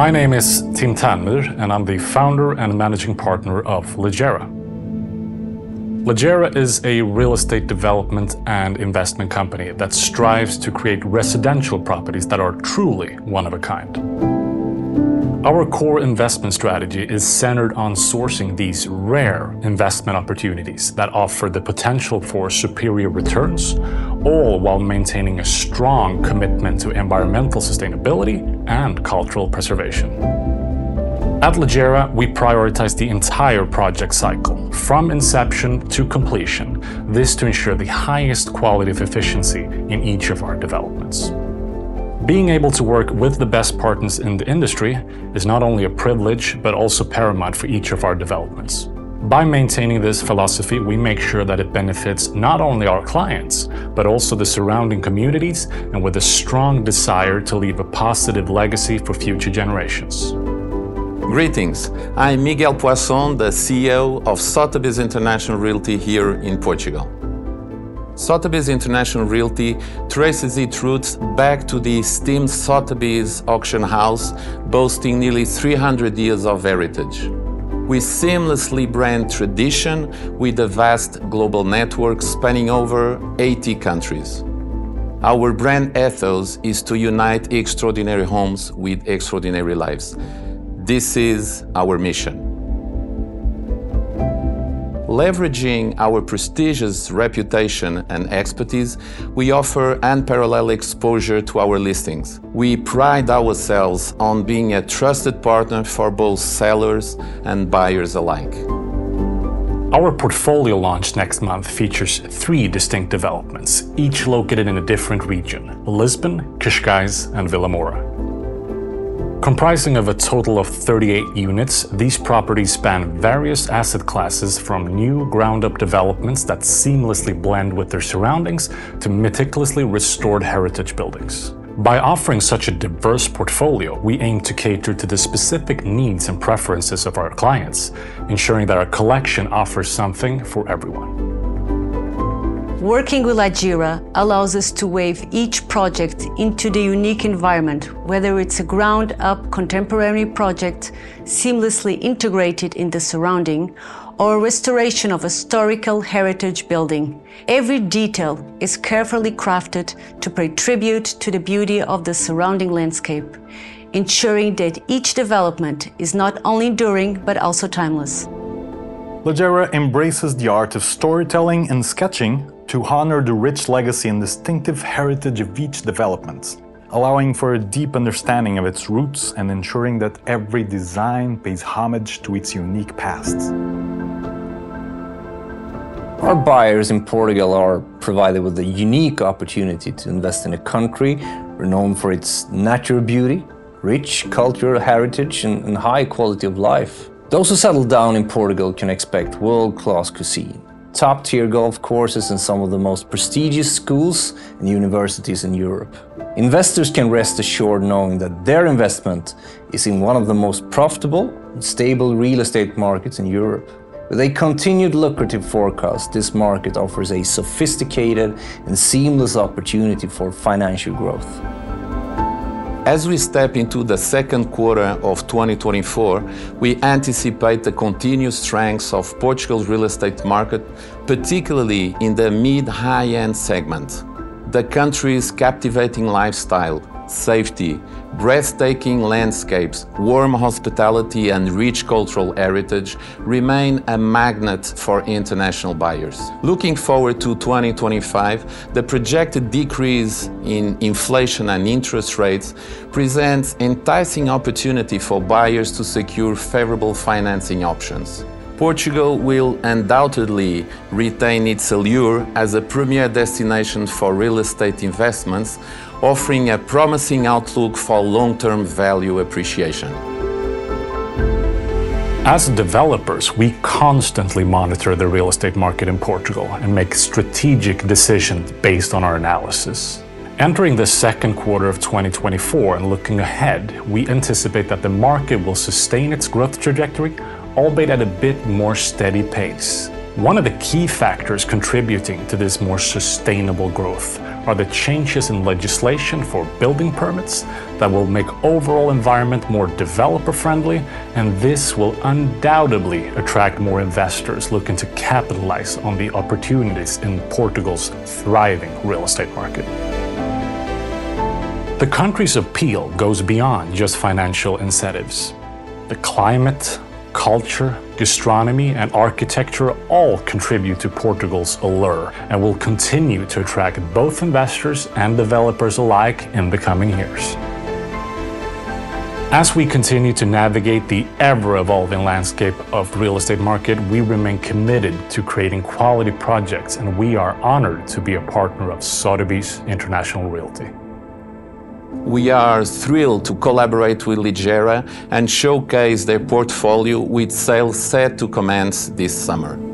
My name is Tim Tanmur, and I'm the founder and managing partner of Legera. Legera is a real estate development and investment company that strives to create residential properties that are truly one of a kind. Our core investment strategy is centered on sourcing these rare investment opportunities that offer the potential for superior returns, all while maintaining a strong commitment to environmental sustainability and cultural preservation. At Legera, we prioritize the entire project cycle, from inception to completion, this to ensure the highest quality of efficiency in each of our developments. Being able to work with the best partners in the industry is not only a privilege, but also paramount for each of our developments. By maintaining this philosophy, we make sure that it benefits not only our clients, but also the surrounding communities, and with a strong desire to leave a positive legacy for future generations. Greetings. I'm Miguel Poças, the CEO of Sotheby's International Realty here in Portugal. Sotheby's International Realty traces its roots back to the esteemed Sotheby's auction house, boasting nearly 300 years of heritage. We seamlessly brand tradition with a vast global network spanning over 80 countries. Our brand ethos is to unite extraordinary homes with extraordinary lives. This is our mission. Leveraging our prestigious reputation and expertise, we offer unparalleled exposure to our listings. We pride ourselves on being a trusted partner for both sellers and buyers alike. Our portfolio launch next month features three distinct developments, each located in a different region: Lisbon, Cascais, and Vilamoura. Comprising of a total of 38 units, these properties span various asset classes from new ground-up developments that seamlessly blend with their surroundings to meticulously restored heritage buildings. By offering such a diverse portfolio, we aim to cater to the specific needs and preferences of our clients, ensuring that our collection offers something for everyone. Working with Legera allows us to weave each project into the unique environment, whether it's a ground-up contemporary project seamlessly integrated in the surrounding or a restoration of a historical heritage building. Every detail is carefully crafted to pay tribute to the beauty of the surrounding landscape, ensuring that each development is not only enduring, but also timeless. Legera embraces the art of storytelling and sketching to honor the rich legacy and distinctive heritage of each development, allowing for a deep understanding of its roots and ensuring that every design pays homage to its unique past. Our buyers in Portugal are provided with a unique opportunity to invest in a country renowned for its natural beauty, rich cultural heritage, and high quality of life. Those who settle down in Portugal can expect world-class cuisine, top-tier golf courses, and some of the most prestigious schools and universities in Europe. Investors can rest assured knowing that their investment is in one of the most profitable and stable real estate markets in Europe. With a continued lucrative forecast, this market offers a sophisticated and seamless opportunity for financial growth. As we step into the second quarter of 2024, we anticipate the continued strength of Portugal's real estate market, particularly in the mid-high-end segment. The country's captivating lifestyle, safety, breathtaking landscapes, warm hospitality, and rich cultural heritage remain a magnet for international buyers. Looking forward to 2025, the projected decrease in inflation and interest rates presents enticing opportunity for buyers to secure favorable financing options. Portugal will undoubtedly retain its allure as a premier destination for real estate investments, offering a promising outlook for long-term value appreciation. As developers, we constantly monitor the real estate market in Portugal and make strategic decisions based on our analysis. Entering the second quarter of 2024 and looking ahead, we anticipate that the market will sustain its growth trajectory, albeit at a bit more steady pace. One of the key factors contributing to this more sustainable growth are the changes in legislation for building permits that will make overall environment more developer friendly and this will undoubtedly attract more investors looking to capitalize on the opportunities in Portugal's thriving real estate market. The country's appeal goes beyond just financial incentives. The climate, culture, gastronomy, and architecture all contribute to Portugal's allure and will continue to attract both investors and developers alike in the coming years. As we continue to navigate the ever-evolving landscape of the real estate market, we remain committed to creating quality projects, and we are honored to be a partner of Sotheby's International Realty. We are thrilled to collaborate with Legera and showcase their portfolio with sales set to commence this summer.